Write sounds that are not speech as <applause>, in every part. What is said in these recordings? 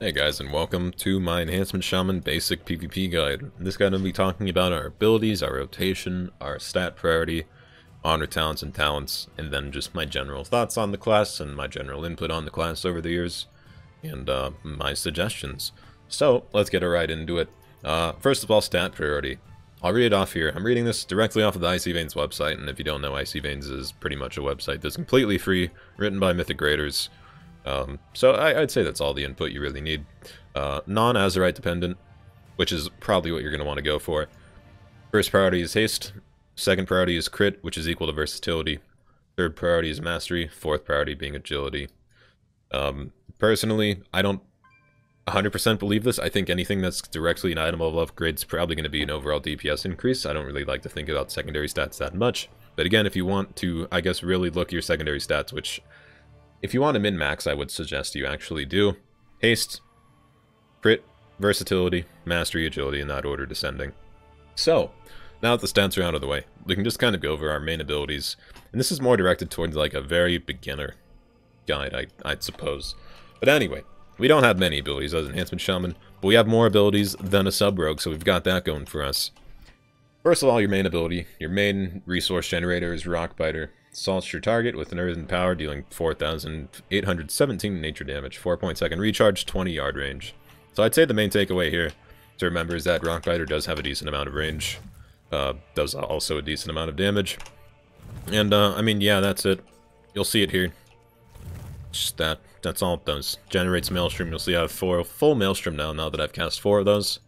Hey guys and welcome to my Enhancement Shaman Basic PvP Guide. In this guide I'm going to be talking about our abilities, our rotation, our stat priority, honor talents and talents, and then just my general thoughts on the class and my general input on the class over the years, and uh, my suggestions. So, let's get right into it. Uh, first of all, stat priority. I'll read it off here. I'm reading this directly off of the Icy Veins website, and if you don't know, Icy Veins is pretty much a website that's completely free, written by Mythic raiders. Um, so I, would say that's all the input you really need. Uh, Non-Azerite dependent, which is probably what you're going to want to go for. First priority is haste. Second priority is crit, which is equal to versatility. Third priority is mastery. Fourth priority being agility. Um, personally, I don't 100% believe this. I think anything that's directly an item level upgrade is probably going to be an overall DPS increase. I don't really like to think about secondary stats that much. But again, if you want to, I guess, really look your secondary stats, which if you want to min-max, I would suggest you actually do haste, crit, versatility, mastery, agility in that order descending. So, now that the stats are out of the way, we can just kind of go over our main abilities. And this is more directed towards like a very beginner guide, I, I'd suppose. But anyway, we don't have many abilities as Enhancement Shaman, but we have more abilities than a sub-rogue, so we've got that going for us. First of all, your main ability. Your main resource generator is Rockbiter. Assaults your target with an earthen power, dealing 4,817 nature damage, 4 point second recharge, 20 yard range. So I'd say the main takeaway here to remember is that Rock Rockbiter does have a decent amount of range. Uh, does also a decent amount of damage. And, uh, I mean, yeah, that's it. You'll see it here. Just that. That's all it does. Generates Maelstrom. You'll see I have four full Maelstrom now, now that I've cast four of those.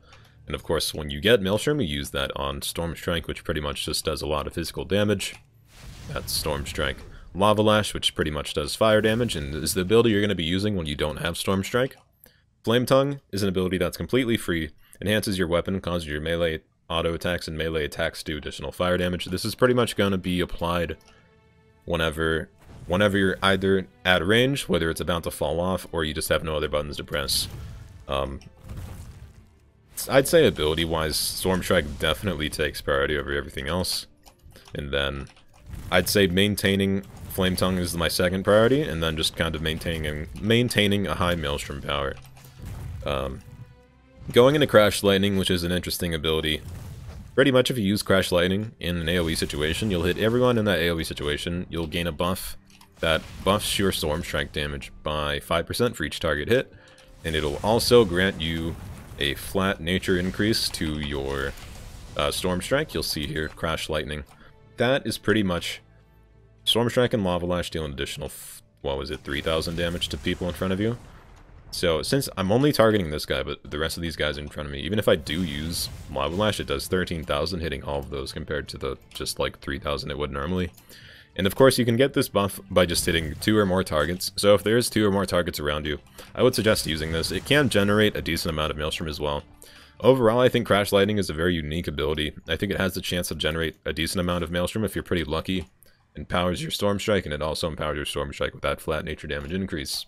And of course, when you get Maelstrom, you use that on Storm Strike, which pretty much just does a lot of physical damage. That's Storm Strike. Lava Lash, which pretty much does fire damage, and is the ability you're going to be using when you don't have Storm Strike. Flame Tongue is an ability that's completely free, enhances your weapon, causes your melee auto attacks and melee attacks do additional fire damage. This is pretty much going to be applied whenever whenever you're either at range, whether it's about to fall off, or you just have no other buttons to press. Um, I'd say ability-wise, Storm Strike definitely takes priority over everything else. And then I'd say maintaining Flame Tongue is my second priority, and then just kind of maintaining maintaining a high Maelstrom power. Um, going into Crash Lightning, which is an interesting ability. Pretty much if you use Crash Lightning in an AoE situation, you'll hit everyone in that AoE situation, you'll gain a buff that buffs your Storm Strike damage by 5% for each target hit, and it'll also grant you a flat nature increase to your uh, Storm Strike. You'll see here, Crash Lightning that is pretty much Storm Strike and Lava Lash deal an additional, what was it, 3,000 damage to people in front of you. So since I'm only targeting this guy, but the rest of these guys in front of me, even if I do use Lava Lash, it does 13,000 hitting all of those compared to the just like 3,000 it would normally. And of course you can get this buff by just hitting two or more targets, so if there's two or more targets around you, I would suggest using this. It can generate a decent amount of Maelstrom as well. Overall, I think Crash Lightning is a very unique ability. I think it has the chance to generate a decent amount of Maelstrom if you're pretty lucky. Empowers your Storm Strike, and it also empowers your Storm Strike with that flat nature damage increase.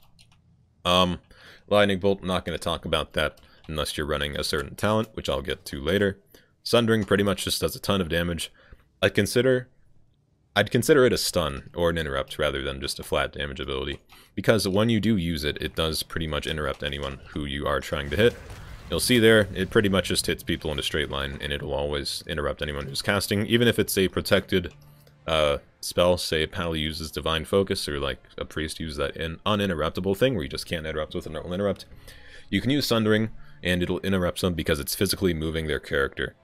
Um, Lightning Bolt, I'm not going to talk about that unless you're running a certain talent, which I'll get to later. Sundering pretty much just does a ton of damage. I'd consider I'd consider it a stun or an interrupt rather than just a flat damage ability, because when you do use it, it does pretty much interrupt anyone who you are trying to hit, You'll see there, it pretty much just hits people in a straight line, and it'll always interrupt anyone who's casting, even if it's a protected uh, spell, say a pal uses Divine Focus, or like a priest uses that in uninterruptible thing, where you just can't interrupt with an interrupt. You can use Sundering, and it'll interrupt them because it's physically moving their character.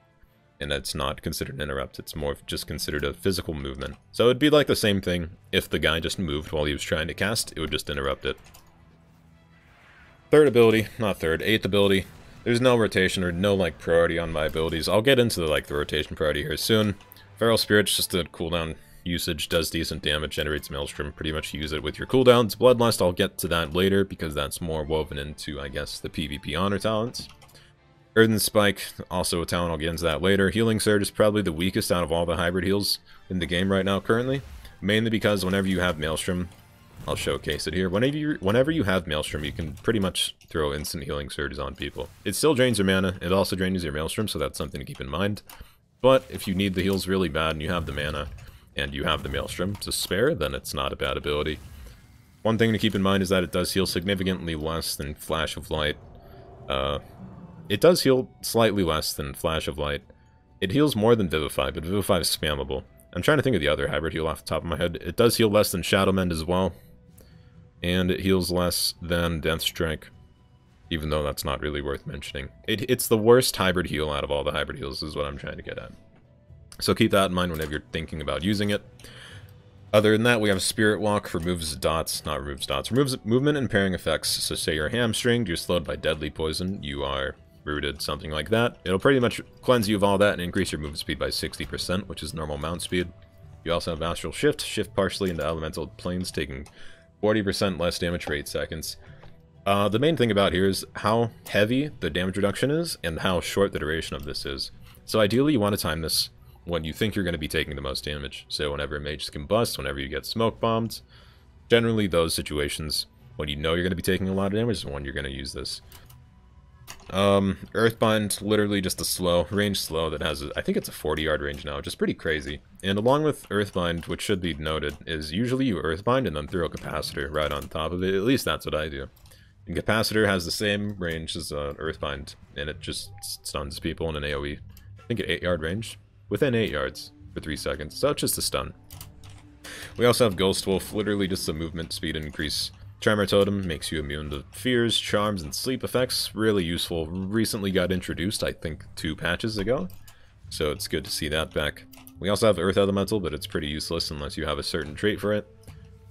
And that's not considered an interrupt, it's more just considered a physical movement. So it'd be like the same thing if the guy just moved while he was trying to cast, it would just interrupt it. Third ability, not third, eighth ability, there's no rotation or no like priority on my abilities. I'll get into the like the rotation priority here soon. Feral Spirit's just a cooldown usage, does decent damage, generates Maelstrom, pretty much use it with your cooldowns. Bloodlust, I'll get to that later because that's more woven into, I guess, the PvP honor talents. Earthen Spike, also a talent, I'll get into that later. Healing Surge is probably the weakest out of all the hybrid heals in the game right now currently. Mainly because whenever you have Maelstrom, I'll showcase it here. Whenever you, whenever you have Maelstrom, you can pretty much throw instant healing surges on people. It still drains your mana, it also drains your Maelstrom, so that's something to keep in mind. But if you need the heals really bad and you have the mana, and you have the Maelstrom to spare, then it's not a bad ability. One thing to keep in mind is that it does heal significantly less than Flash of Light, Uh, it does heal slightly less than Flash of Light. It heals more than Vivify, but Vivify is spammable. I'm trying to think of the other hybrid heal off the top of my head. It does heal less than Shadow Mend as well. And it heals less than Death Strike. Even though that's not really worth mentioning. It, it's the worst hybrid heal out of all the hybrid heals is what I'm trying to get at. So keep that in mind whenever you're thinking about using it. Other than that, we have Spirit Walk, removes dots, not removes dots, removes movement and pairing effects. So say you're hamstringed, you're slowed by deadly poison, you are rooted, something like that. It'll pretty much cleanse you of all that and increase your movement speed by 60%, which is normal mount speed. You also have Astral Shift, shift partially into elemental planes, taking 40% less damage for 8 seconds. Uh, the main thing about here is how heavy the damage reduction is and how short the duration of this is. So ideally you want to time this when you think you're going to be taking the most damage. So whenever mages combust, whenever you get smoke bombed, generally those situations when you know you're going to be taking a lot of damage is when you're going to use this. Um, Earthbind, literally just a slow, range slow that has, a, I think it's a 40 yard range now, which is pretty crazy. And along with Earthbind, which should be noted, is usually you Earthbind and then throw a Capacitor right on top of it. At least that's what I do. And Capacitor has the same range as uh, Earthbind, and it just stuns people in an AoE. I think at 8 yard range within 8 yards for 3 seconds, so it's just a stun. We also have Ghost Wolf, literally just a movement speed increase. Tremor Totem makes you immune to fears, charms, and sleep effects. Really useful. Recently got introduced, I think, two patches ago. So it's good to see that back. We also have Earth Elemental, but it's pretty useless unless you have a certain trait for it.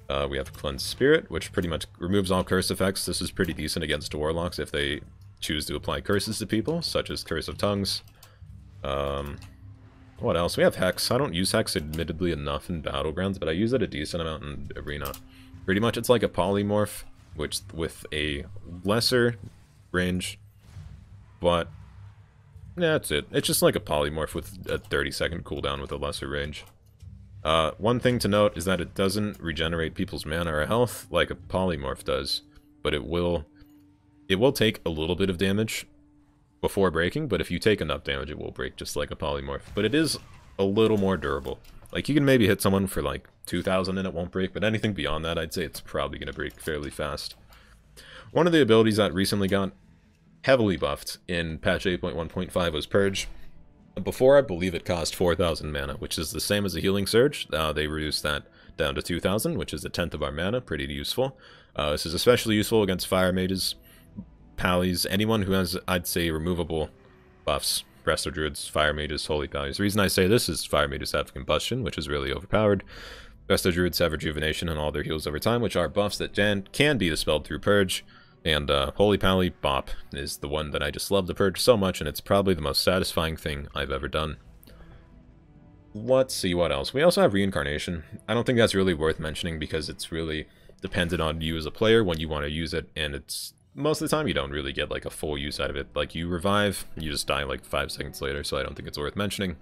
Uh, we have Cleanse Spirit, which pretty much removes all curse effects. This is pretty decent against Warlocks if they choose to apply curses to people, such as Curse of Tongues. Um, what else? We have Hex. I don't use Hex admittedly enough in Battlegrounds, but I use it a decent amount in Arena. Pretty much it's like a Polymorph, which with a lesser range, but that's it. It's just like a Polymorph with a 30 second cooldown with a lesser range. Uh, one thing to note is that it doesn't regenerate people's mana or health like a Polymorph does, but it will it will take a little bit of damage before breaking, but if you take enough damage, it will break just like a polymorph. But it is a little more durable. Like, you can maybe hit someone for like 2,000 and it won't break, but anything beyond that, I'd say it's probably going to break fairly fast. One of the abilities that recently got heavily buffed in patch 8.1.5 was Purge. Before, I believe it cost 4,000 mana, which is the same as a Healing Surge. Uh, they reduced that down to 2,000, which is a tenth of our mana, pretty useful. Uh, this is especially useful against Fire Mages, Pallies, anyone who has, I'd say, removable buffs. Resto Druids, Fire Mages, Holy Pallies. The reason I say this is Fire Mages have Combustion, which is really overpowered. Resto Druids have Rejuvenation and all their heals over time, which are buffs that can, be dispelled through Purge. And uh, Holy Pally Bop is the one that I just love to purge so much, and it's probably the most satisfying thing I've ever done. Let's see what else. We also have Reincarnation. I don't think that's really worth mentioning because it's really dependent on you as a player when you want to use it, and it's most of the time you don't really get like a full use out of it. Like you revive, you just die like five seconds later, so I don't think it's worth mentioning.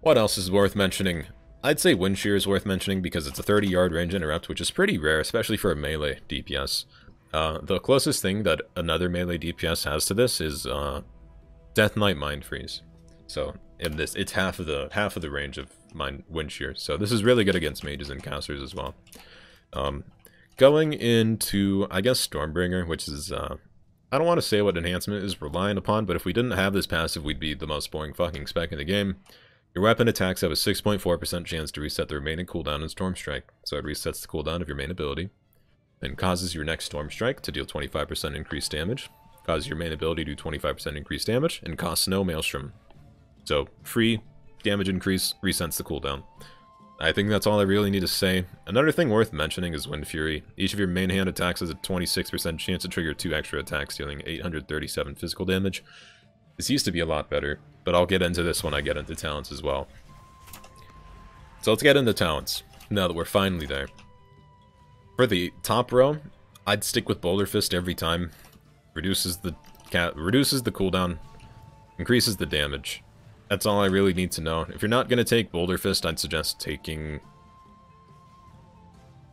What else is worth mentioning? I'd say Wind Shear is worth mentioning because it's a 30 yard range interrupt, which is pretty rare, especially for a melee DPS. Uh, the closest thing that another melee DPS has to this is uh, Death Knight Mind Freeze. So in this, it's half of the half of the range of Mind Wind Shear. So this is really good against mages and casters as well. Um, Going into, I guess, Stormbringer, which is, uh, I don't want to say what enhancement is relying upon, but if we didn't have this passive, we'd be the most boring fucking spec in the game. Your weapon attacks have a 6.4% chance to reset the remaining cooldown in Storm Strike, so it resets the cooldown of your main ability, and causes your next Storm Strike to deal 25% increased damage, causes your main ability to do 25% increased damage, and costs no Maelstrom. So, free damage increase resets the cooldown. I think that's all I really need to say. Another thing worth mentioning is Wind Fury. Each of your main hand attacks has a 26% chance to trigger two extra attacks, dealing 837 physical damage. This used to be a lot better, but I'll get into this when I get into talents as well. So let's get into talents, now that we're finally there. For the top row, I'd stick with Boulder Fist every time. Reduces the reduces the cooldown, increases the damage. That's all I really need to know. If you're not going to take Boulder Fist, I'd suggest taking...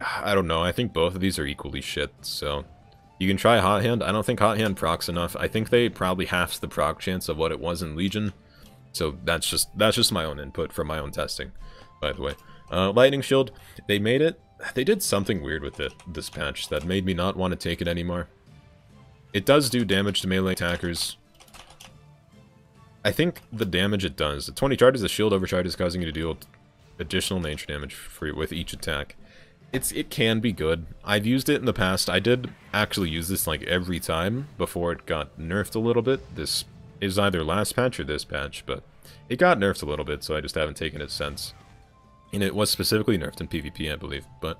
I don't know, I think both of these are equally shit, so... You can try Hot Hand. I don't think Hot Hand procs enough. I think they probably halves the proc chance of what it was in Legion. So that's just that's just my own input from my own testing, by the way. Uh, Lightning Shield, they made it... They did something weird with it, this patch, that made me not want to take it anymore. It does do damage to melee attackers. I think the damage it does, the 20 charges, the shield overcharge is causing you to deal additional nature damage for, with each attack. It's It can be good. I've used it in the past. I did actually use this like every time before it got nerfed a little bit. This is either last patch or this patch, but it got nerfed a little bit, so I just haven't taken it since. And it was specifically nerfed in PvP, I believe, but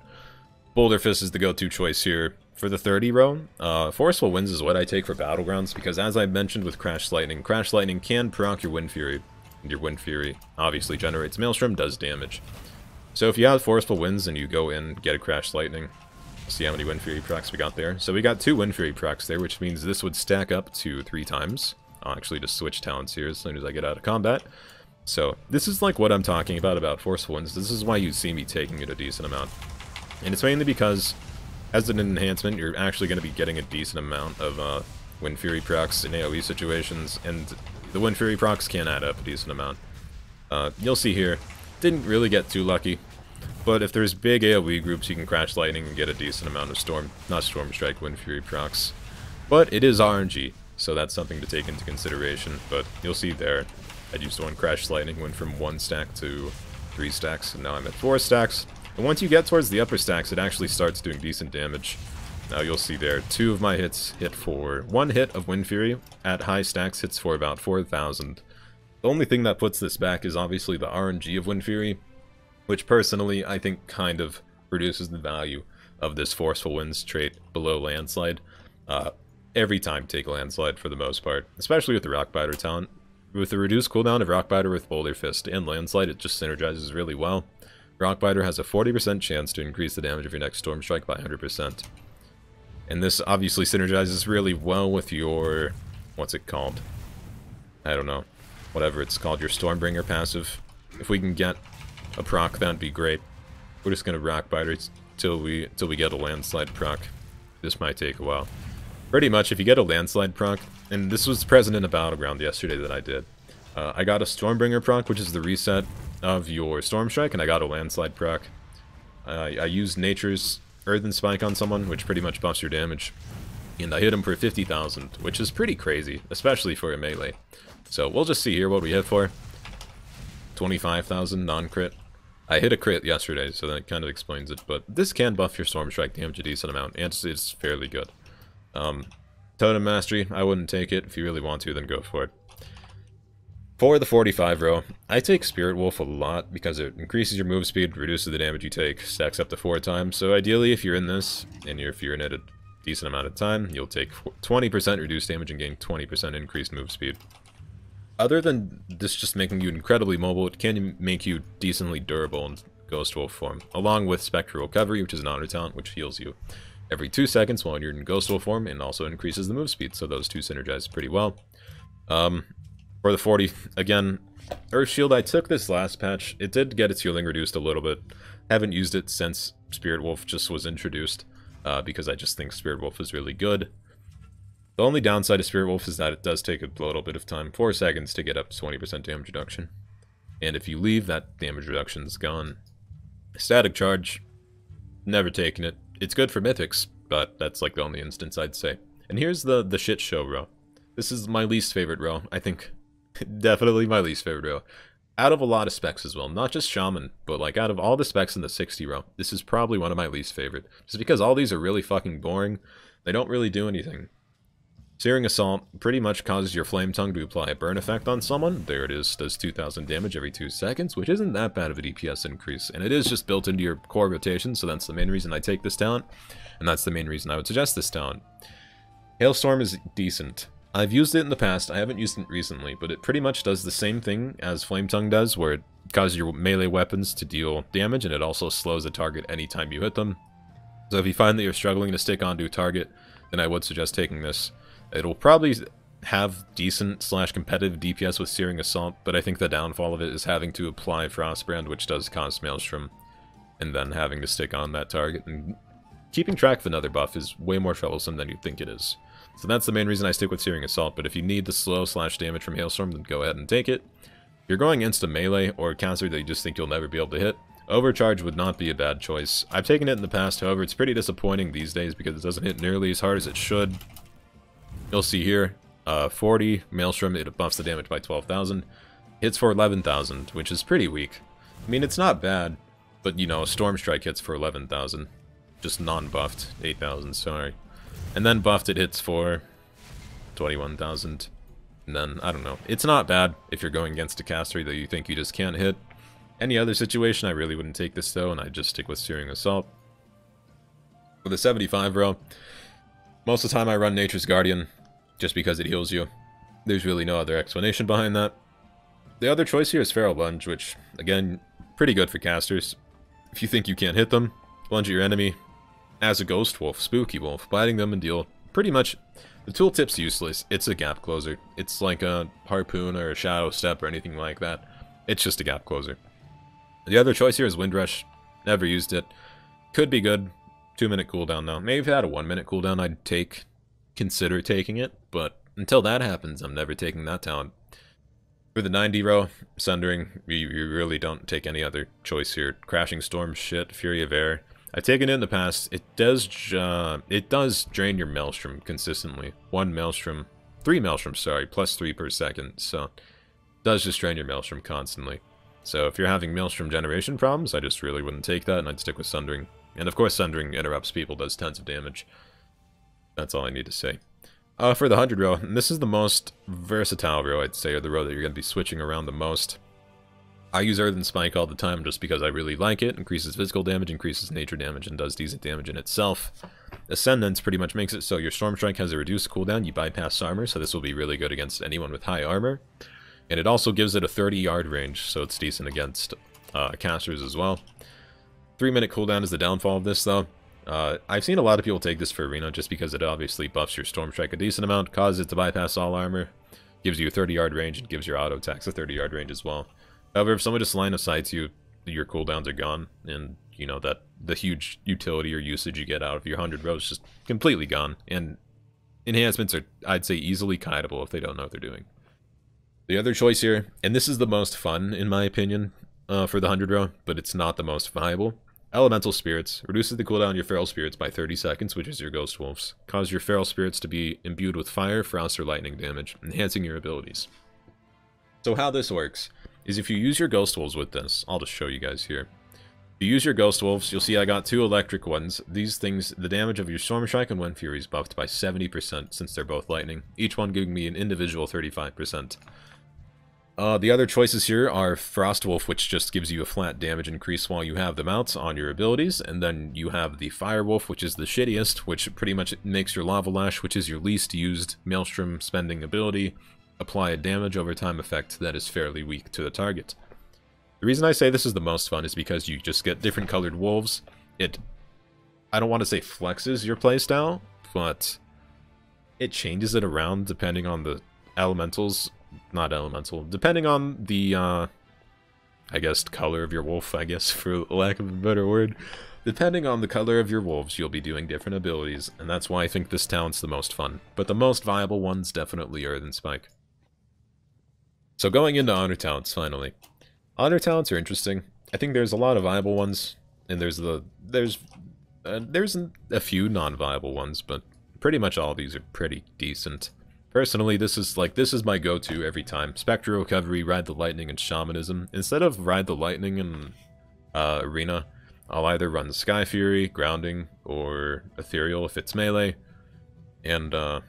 Boulder Fist is the go-to choice here. For the 30 row, uh, Forceful Winds is what I take for Battlegrounds, because as I mentioned with Crash Lightning, Crash Lightning can proc your Wind Fury, and your Wind Fury obviously generates Maelstrom, does damage. So if you have Forceful Winds and you go in, get a Crash Lightning, see how many Wind Fury procs we got there. So we got two Wind Fury procs there, which means this would stack up to three times. I'll actually just switch talents here as soon as I get out of combat. So this is like what I'm talking about about Forceful Winds. This is why you see me taking it a decent amount. And it's mainly because as an enhancement, you're actually going to be getting a decent amount of uh, Wind Fury procs in AoE situations, and the Wind Fury procs can add up a decent amount. Uh, you'll see here, didn't really get too lucky, but if there's big AoE groups, you can Crash Lightning and get a decent amount of Storm, not Storm Strike, Wind Fury procs. But it is RNG, so that's something to take into consideration, but you'll see there, I used one Crash Lightning, went from one stack to three stacks, and now I'm at four stacks. And once you get towards the upper stacks, it actually starts doing decent damage. Now you'll see there, two of my hits hit for... One hit of Wind Fury at high stacks hits for about 4,000. The only thing that puts this back is obviously the RNG of Wind Fury, which personally I think kind of reduces the value of this Forceful Winds trait below Landslide. Uh, every time take Landslide for the most part, especially with the Rockbiter talent. With the reduced cooldown of Rockbiter with Boulder Fist and Landslide, it just synergizes really well. Rockbiter has a 40% chance to increase the damage of your next Storm Strike by 100%. And this obviously synergizes really well with your... what's it called? I don't know. Whatever it's called, your Stormbringer passive. If we can get a proc, that'd be great. We're just gonna Rockbiter till we till we get a landslide proc. This might take a while. Pretty much, if you get a landslide proc, and this was present in a battleground yesterday that I did, uh, I got a Stormbringer proc, which is the reset of your Storm Strike, and I got a landslide proc. Uh, I used Nature's Earthen Spike on someone, which pretty much buffs your damage. And I hit him for 50,000, which is pretty crazy, especially for a melee. So we'll just see here what we hit for. 25,000 non-crit. I hit a crit yesterday, so that kind of explains it, but this can buff your Storm Strike damage a decent amount, and it's, it's fairly good. Um, Totem Mastery, I wouldn't take it. If you really want to, then go for it. For the 45 row, I take Spirit Wolf a lot because it increases your move speed, reduces the damage you take, stacks up to 4 times. So ideally, if you're in this, and you're, if you're in it a decent amount of time, you'll take 20% reduced damage and gain 20% increased move speed. Other than this just making you incredibly mobile, it can make you decently durable in Ghost Wolf form, along with Spectral Recovery, which is an honor talent, which heals you every 2 seconds while you're in Ghost Wolf form, and also increases the move speed, so those two synergize pretty well. Um, for the 40, again, Earth Shield, I took this last patch. It did get its healing reduced a little bit. Haven't used it since Spirit Wolf just was introduced, uh, because I just think Spirit Wolf is really good. The only downside of Spirit Wolf is that it does take a little bit of time, 4 seconds to get up 20% damage reduction. And if you leave, that damage reduction is gone. Static Charge, never taken it. It's good for Mythics, but that's like the only instance I'd say. And here's the, the shit show row. This is my least favorite row, I think. <laughs> Definitely my least favorite row. Out of a lot of specs as well, not just Shaman, but like out of all the specs in the 60 row, this is probably one of my least favorite. Just because all these are really fucking boring. They don't really do anything. Searing Assault pretty much causes your Flame Tongue to apply a burn effect on someone. There it is, does 2000 damage every 2 seconds, which isn't that bad of a DPS increase. And it is just built into your core rotation, so that's the main reason I take this talent. And that's the main reason I would suggest this talent. Hailstorm is decent. I've used it in the past, I haven't used it recently, but it pretty much does the same thing as Flame Tongue does, where it causes your melee weapons to deal damage, and it also slows the target anytime you hit them. So if you find that you're struggling to stick onto a target, then I would suggest taking this. It'll probably have decent slash competitive DPS with Searing Assault, but I think the downfall of it is having to apply Frostbrand, which does cause Maelstrom, and then having to stick on that target. And keeping track of another buff is way more troublesome than you'd think it is. So that's the main reason I stick with Searing Assault, but if you need the slow slash damage from Hailstorm, then go ahead and take it. If you're going insta melee or a caster that you just think you'll never be able to hit, Overcharge would not be a bad choice. I've taken it in the past, however, it's pretty disappointing these days because it doesn't hit nearly as hard as it should. You'll see here, uh, 40, Maelstrom, it buffs the damage by 12,000. Hits for 11,000, which is pretty weak. I mean, it's not bad, but, you know, Storm Strike hits for 11,000. Just non-buffed, 8,000, sorry. And then buffed it hits for 21,000. And then, I don't know. It's not bad if you're going against a caster that you think you just can't hit. Any other situation, I really wouldn't take this though, and I'd just stick with Searing Assault. With a 75 row, most of the time I run Nature's Guardian, just because it heals you. There's really no other explanation behind that. The other choice here is Feral Lunge, which, again, pretty good for casters. If you think you can't hit them, lunge at your enemy as a Ghost Wolf, Spooky Wolf, biting them and deal pretty much... The tooltip's useless. It's a gap closer. It's like a Harpoon or a Shadow Step or anything like that. It's just a gap closer. The other choice here is Windrush. Never used it. Could be good. Two minute cooldown though. Maybe if it had a one minute cooldown, I'd take, consider taking it. But until that happens, I'm never taking that talent. For the 90 row, Sundering, you, you really don't take any other choice here. Crashing Storm, shit, Fury of Air. I've taken it in the past. It does, uh, it does drain your Maelstrom consistently. One Maelstrom, three Maelstrom, sorry, plus three per second. So, does just drain your Maelstrom constantly. So if you're having Maelstrom generation problems, I just really wouldn't take that, and I'd stick with Sundering. And of course, Sundering interrupts people, does tons of damage. That's all I need to say. Uh, for the 100 row, this is the most versatile row, I'd say, or the row that you're going to be switching around the most. I use Earthen Spike all the time just because I really like it. Increases physical damage, increases nature damage, and does decent damage in itself. Ascendance pretty much makes it so your Storm Strike has a reduced cooldown, you bypass armor, so this will be really good against anyone with high armor. And it also gives it a 30 yard range, so it's decent against uh, casters as well. 3 minute cooldown is the downfall of this though. Uh, I've seen a lot of people take this for Arena just because it obviously buffs your Storm Strike a decent amount, causes it to bypass all armor, gives you a 30 yard range, and gives your auto attacks a 30 yard range as well. However, if someone just line of sights you, your cooldowns are gone, and you know that the huge utility or usage you get out of your 100 rows just completely gone, and enhancements are, I'd say, easily kiteable if they don't know what they're doing. The other choice here, and this is the most fun in my opinion uh, for the 100 row, but it's not the most viable. Elemental Spirits reduces the cooldown of your Feral Spirits by 30 seconds, which is your Ghost Wolves. Cause your Feral Spirits to be imbued with Fire, Frost, or Lightning damage, enhancing your abilities. So how this works is if you use your Ghost Wolves with this, I'll just show you guys here. If you use your Ghost Wolves, you'll see I got two electric ones. These things, the damage of your Storm Strike and Wind Fury is buffed by 70% since they're both lightning, each one giving me an individual 35%. Uh, the other choices here are Frostwolf, which just gives you a flat damage increase while you have them out on your abilities, and then you have the Firewolf, which is the shittiest, which pretty much makes your Lava Lash, which is your least used Maelstrom spending ability, apply a damage over time effect that is fairly weak to the target. The reason I say this is the most fun is because you just get different colored wolves. It, I don't want to say flexes your playstyle, but it changes it around depending on the elementals not elemental. Depending on the, uh, I guess, color of your wolf, I guess, <laughs> for lack of a better word. Depending on the color of your wolves, you'll be doing different abilities, and that's why I think this talent's the most fun. But the most viable one's definitely are Earthen Spike. So going into honor talents, finally. Honor talents are interesting. I think there's a lot of viable ones, and there's the there's uh, there's a few non-viable ones, but pretty much all these are pretty decent. Personally, this is like this is my go-to every time. Spectral Recovery, Ride the Lightning, and Shamanism. Instead of Ride the Lightning and uh, Arena, I'll either run Sky Fury, Grounding, or Ethereal if it's melee, and uh,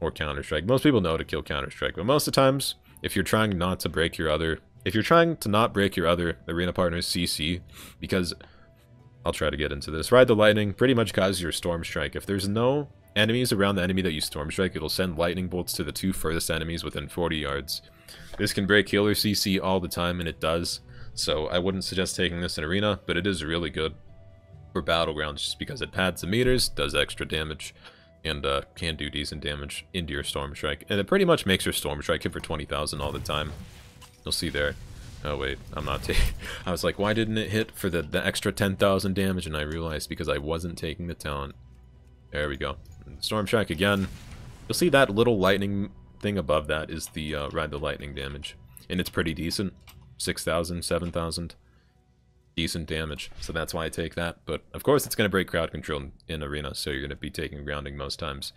or Counter-Strike. Most people know to kill Counter-Strike, but most of the times, if you're trying not to break your other... If you're trying to not break your other arena partner's CC, because... I'll try to get into this. Ride the Lightning pretty much causes your Storm Strike. If there's no enemies around the enemy that you Storm Strike, it'll send lightning bolts to the two furthest enemies within 40 yards. This can break healer CC all the time, and it does, so I wouldn't suggest taking this in Arena, but it is really good for Battlegrounds just because it pads the meters, does extra damage, and uh, can do decent damage into your Storm Strike. And it pretty much makes your Storm Strike hit for 20,000 all the time. You'll see there. Oh wait, I'm not taking... <laughs> I was like, why didn't it hit for the, the extra 10,000 damage? And I realized because I wasn't taking the talent. There we go. Storm Strike again. You'll see that little lightning thing above that is the uh, Ride the Lightning damage. And it's pretty decent. 6,000, 7,000. Decent damage. So that's why I take that. But of course it's going to break crowd control in, Arena, so you're going to be taking grounding most times.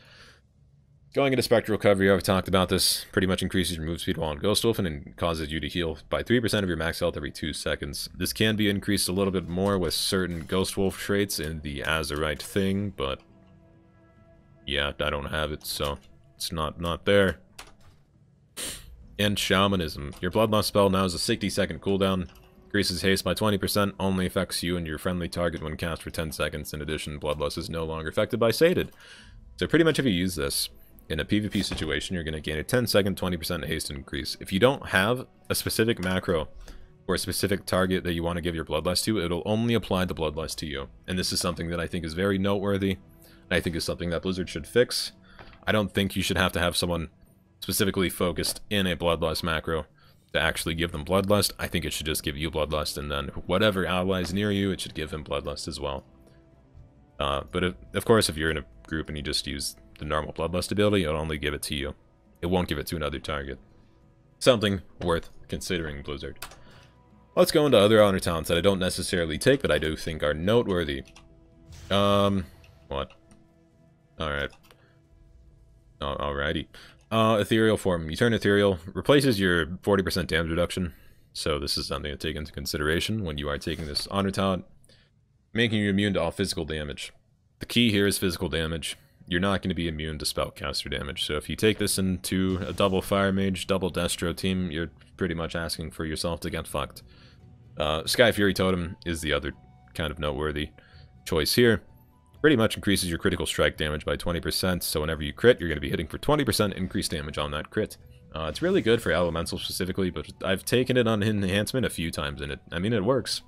Going into Spectral Recovery, I've talked about this, pretty much increases your move speed while on Ghost Wolf and causes you to heal by 3% of your max health every 2 seconds. This can be increased a little bit more with certain Ghost Wolf traits in the Azerite thing, but yeah, I don't have it, so it's not, not there. And Shamanism. Your Bloodlust spell now has a 60 second cooldown. Increases haste by 20%, only affects you and your friendly target when cast for 10 seconds. In addition, Bloodlust is no longer affected by Sated. So pretty much if you use this, in a PvP situation, you're going to gain a 10 second 20% haste increase. If you don't have a specific macro or a specific target that you want to give your Bloodlust to, it'll only apply the Bloodlust to you. And this is something that I think is very noteworthy, and I think is something that Blizzard should fix. I don't think you should have to have someone specifically focused in a Bloodlust macro to actually give them Bloodlust. I think it should just give you Bloodlust, and then whatever allies near you, it should give him Bloodlust as well. Uh, but if, of course, if you're in a group and you just use the normal Bloodlust ability, it'll only give it to you. It won't give it to another target. Something worth considering, Blizzard. Let's go into other honor talents that I don't necessarily take, but I do think are noteworthy. Um, what? Alright. Alrighty. Uh, ethereal form. You turn ethereal, replaces your 40% damage reduction. So this is something to take into consideration when you are taking this honor talent, making you immune to all physical damage. The key here is physical damage. You're not going to be immune to spellcaster damage. So if you take this into a double fire mage, double destro team, you're pretty much asking for yourself to get fucked. Uh, Sky Fury Totem is the other kind of noteworthy choice here pretty much increases your critical strike damage by 20%, so whenever you crit, you're going to be hitting for 20% increased damage on that crit. Uh, it's really good for Elemental specifically, but I've taken it on Enhancement a few times, and it, I mean, it works.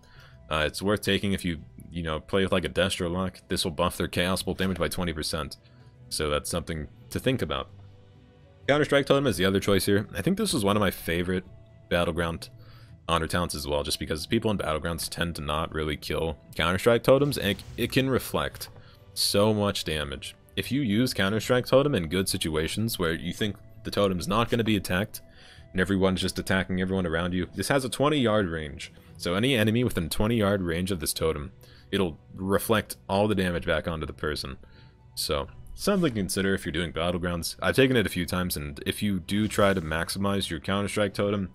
Uh, it's worth taking if you, you know, play with like a Destro lock. This will buff their Chaos Bolt damage by 20%, so that's something to think about. Counter-Strike Totem is the other choice here. I think this is one of my favorite Battleground honor talents as well, just because people in Battlegrounds tend to not really kill Counter-Strike Totems, and it, it can reflect so much damage. If you use Counter-Strike Totem in good situations where you think the totem is not going to be attacked, and everyone's just attacking everyone around you, this has a 20 yard range. So any enemy within 20 yard range of this totem, it'll reflect all the damage back onto the person. So, something to consider if you're doing Battlegrounds. I've taken it a few times, and if you do try to maximize your Counter-Strike Totem,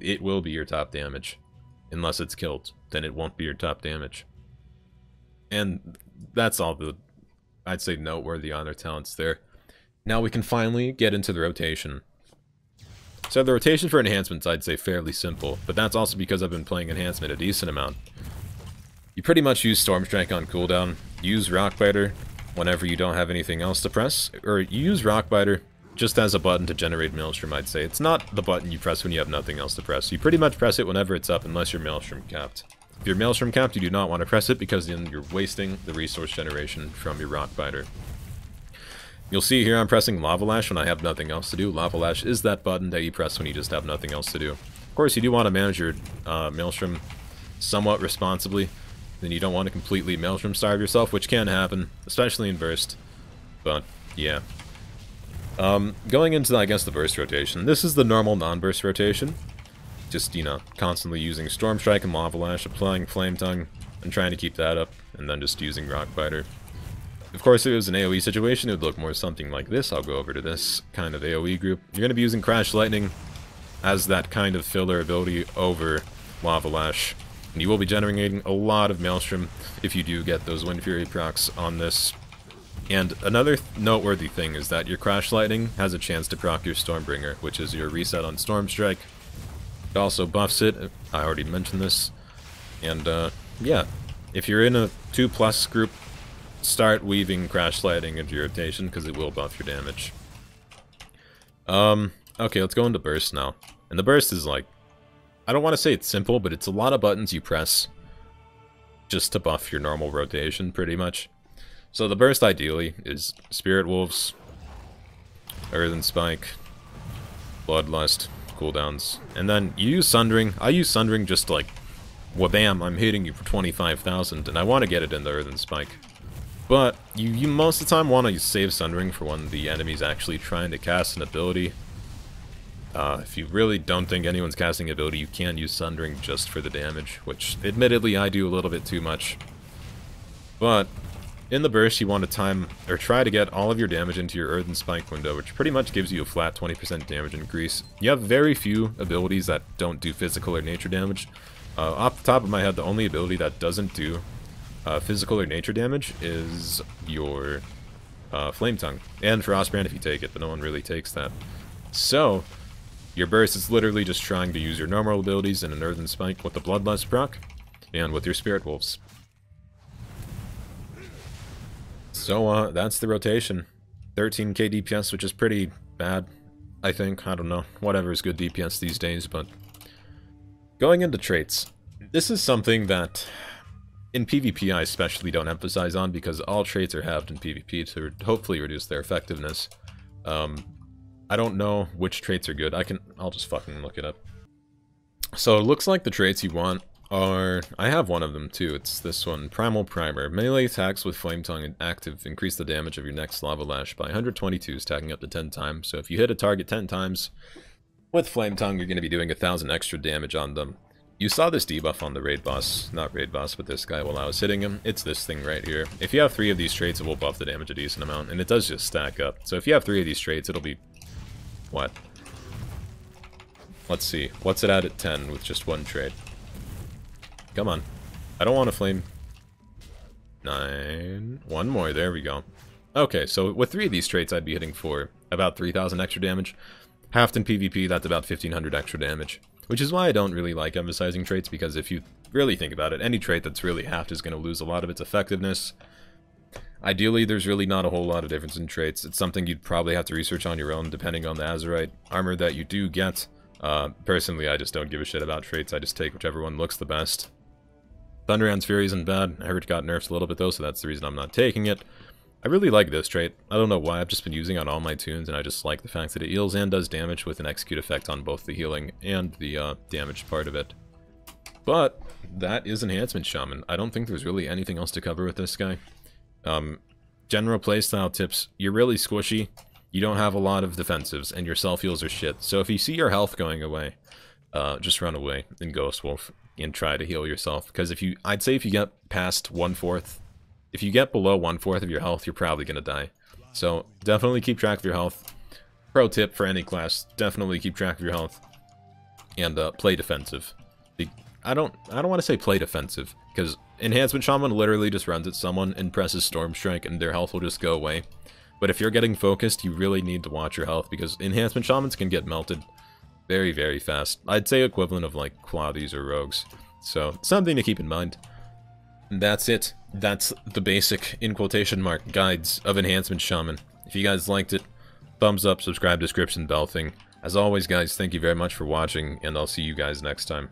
it will be your top damage. Unless it's killed, then it won't be your top damage. And that's all the, I'd say, noteworthy honor talents there. Now we can finally get into the rotation. So the rotation for enhancements, I'd say fairly simple, but that's also because I've been playing enhancement a decent amount. You pretty much use Stormstrike on cooldown, use Rockbiter whenever you don't have anything else to press, or you use Rockbiter just as a button to generate Maelstrom, I'd say. It's not the button you press when you have nothing else to press. You pretty much press it whenever it's up, unless you're Maelstrom capped. If you're Maelstrom capped, you do not want to press it because then you're wasting the resource generation from your Rockbiter. You'll see here I'm pressing Lava Lash when I have nothing else to do. Lava Lash is that button that you press when you just have nothing else to do. Of course, you do want to manage your uh, Maelstrom somewhat responsibly. Then you don't want to completely Maelstrom starve yourself, which can happen, especially in Burst. But, yeah. Um, going into, I guess, the Burst rotation. This is the normal non-Burst rotation just, you know, constantly using Storm Strike and Lava Lash, applying Flame Tongue, and trying to keep that up, and then just using Rock Biter. Of course, if it was an AoE situation, it would look more something like this. I'll go over to this kind of AoE group. You're going to be using Crash Lightning as that kind of filler ability over Lava Lash. And you will be generating a lot of Maelstrom if you do get those Wind Fury procs on this. And another th noteworthy thing is that your Crash Lightning has a chance to proc your Stormbringer, which is your reset on Storm Strike, it also buffs it, I already mentioned this. And, uh, yeah. If you're in a 2 plus group, start weaving Crash Lightning into your rotation, because it will buff your damage. Um, okay, let's go into Burst now. And the Burst is like, I don't want to say it's simple, but it's a lot of buttons you press just to buff your normal rotation, pretty much. So the Burst, ideally, is Spirit Wolves, Earthen Spike, Bloodlust, cooldowns. And then you use Sundering. I use Sundering just like, wabam, I'm hitting you for 25,000, and I want to get it in the Earthen Spike. But you, you most of the time want to save Sundering for when the enemy's actually trying to cast an ability. Uh, if you really don't think anyone's casting ability, you can use Sundering just for the damage, which admittedly I do a little bit too much. But in the burst, you want to time, or try to get all of your damage into your Earthen Spike window, which pretty much gives you a flat 20% damage increase. You have very few abilities that don't do physical or nature damage. Uh, off the top of my head, the only ability that doesn't do uh, physical or nature damage is your uh, Flame Tongue. And Frostbrand if you take it, but no one really takes that. So, your burst is literally just trying to use your normal abilities in an Earthen Spike with the Bloodlust proc, and with your Spirit Wolves. So, uh, that's the rotation. 13k DPS, which is pretty bad, I think. I don't know. Whatever is good DPS these days, but... Going into traits. This is something that in PvP I especially don't emphasize on because all traits are halved in PvP to hopefully reduce their effectiveness. Um, I don't know which traits are good. I can, I'll just fucking look it up. So it looks like the traits you want are, I have one of them too, it's this one, Primal Primer. Melee attacks with Flame Tongue active increase the damage of your next Lava Lash by 122, stacking up to 10 times. So if you hit a target 10 times with Flame Tongue, you're going to be doing a 1000 extra damage on them. You saw this debuff on the raid boss, not raid boss, but this guy while I was hitting him. It's this thing right here. If you have three of these traits, it will buff the damage a decent amount, and it does just stack up. So if you have three of these traits, it'll be... What? Let's see. What's it at at 10 with just one trait? Come on. I don't want to flame. Nine. One more. There we go. Okay, so with three of these traits, I'd be hitting for about 3,000 extra damage. Halved in PvP, that's about 1,500 extra damage. Which is why I don't really like emphasizing traits, because if you really think about it, any trait that's really halved is going to lose a lot of its effectiveness. Ideally, there's really not a whole lot of difference in traits. It's something you'd probably have to research on your own, depending on the Azerite armor that you do get. Uh, personally, I just don't give a shit about traits. I just take whichever one looks the best. Thunderaan's Fury isn't bad. I heard it got nerfed a little bit though, so that's the reason I'm not taking it. I really like this trait. I don't know why, I've just been using it on all my toons, and I just like the fact that it heals and does damage with an execute effect on both the healing and the uh, damage part of it. But, that is Enhancement Shaman. I don't think there's really anything else to cover with this guy. Um, general playstyle tips, you're really squishy, you don't have a lot of defensives, and your self-heals are shit. So if you see your health going away, uh, just run away in Ghost Wolf and try to heal yourself. Because if you, I'd say if you get past one-fourth if you get below one-fourth of your health, you're probably to die. So definitely keep track of your health. Pro tip for any class, definitely keep track of your health. And uh, play defensive. I don't I don't want to say play defensive, because Enhancement Shaman literally just runs at someone and presses Storm Strike and their health will just go away. But if you're getting focused, you really need to watch your health, because Enhancement Shamans can get melted very, very fast. I'd say equivalent of like clothies or Rogues. So, something to keep in mind. That's it. That's the basic, in quotation mark, guides of Enhancement Shaman. If you guys liked it, thumbs up, subscribe, description, bell thing. As always, guys, thank you very much for watching, and I'll see you guys next time.